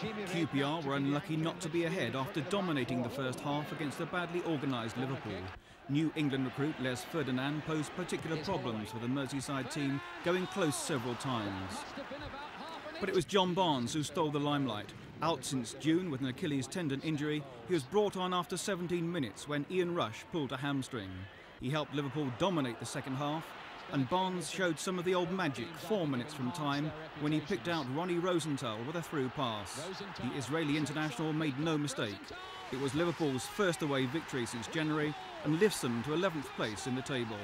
QPR were unlucky not to be ahead after dominating the first half against a badly organised Liverpool. New England recruit Les Ferdinand posed particular problems for the Merseyside team, going close several times. But it was John Barnes who stole the limelight. Out since June with an Achilles tendon injury, he was brought on after 17 minutes when Ian Rush pulled a hamstring. He helped Liverpool dominate the second half, and Barnes showed some of the old magic four minutes from time when he picked out Ronnie Rosenthal with a through pass. The Israeli international made no mistake. It was Liverpool's first away victory since January and lifts them to 11th place in the table.